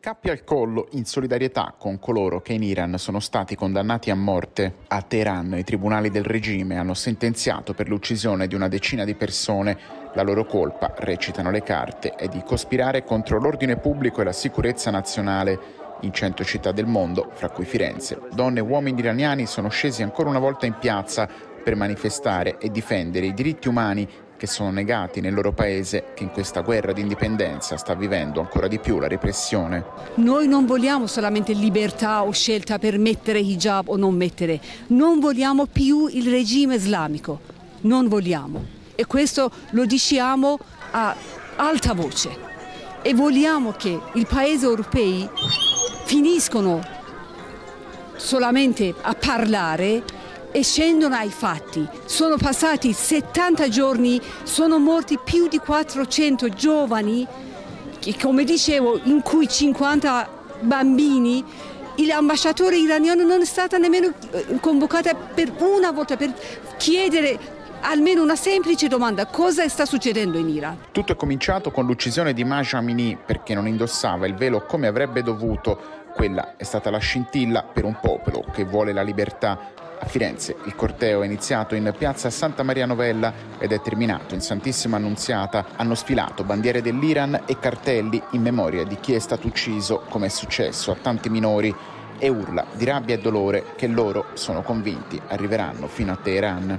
Cappia al collo in solidarietà con coloro che in Iran sono stati condannati a morte. A Teheran i tribunali del regime hanno sentenziato per l'uccisione di una decina di persone. La loro colpa, recitano le carte, è di cospirare contro l'ordine pubblico e la sicurezza nazionale. In cento città del mondo, fra cui Firenze, donne e uomini iraniani sono scesi ancora una volta in piazza per manifestare e difendere i diritti umani che sono negati nel loro paese che in questa guerra di indipendenza sta vivendo ancora di più la repressione. Noi non vogliamo solamente libertà o scelta per mettere hijab o non mettere, non vogliamo più il regime islamico, non vogliamo. E questo lo diciamo a alta voce. E vogliamo che i paesi europei finiscono solamente a parlare e scendono ai fatti. Sono passati 70 giorni, sono morti più di 400 giovani, che, come dicevo, in cui 50 bambini. L'ambasciatore iraniano non è stata nemmeno eh, convocata per una volta per chiedere almeno una semplice domanda, cosa sta succedendo in Iran? Tutto è cominciato con l'uccisione di Mahsa Amini perché non indossava il velo come avrebbe dovuto. Quella è stata la scintilla per un popolo che vuole la libertà a Firenze il corteo è iniziato in piazza Santa Maria Novella ed è terminato in Santissima Annunziata. Hanno sfilato bandiere dell'Iran e cartelli in memoria di chi è stato ucciso, come è successo a tanti minori, e urla di rabbia e dolore che loro sono convinti arriveranno fino a Teheran.